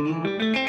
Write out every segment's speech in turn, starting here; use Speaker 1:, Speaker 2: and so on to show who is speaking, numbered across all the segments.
Speaker 1: Música uhum.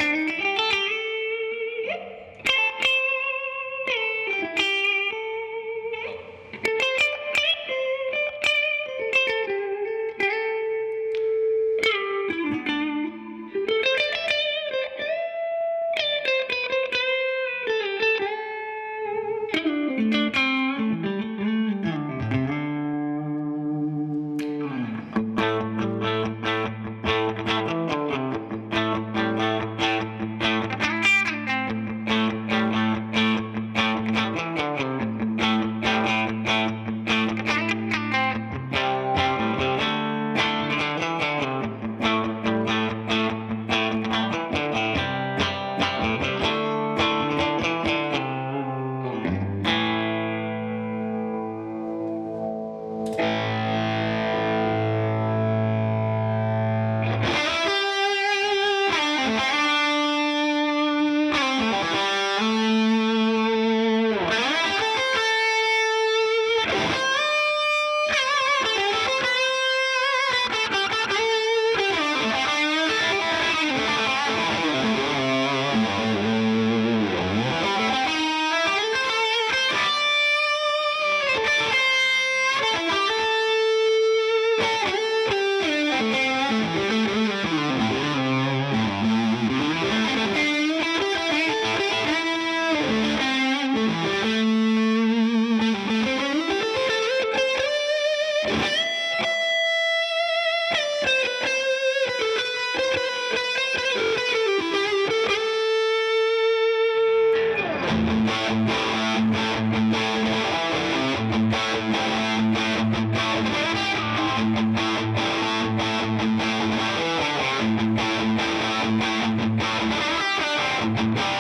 Speaker 2: thank you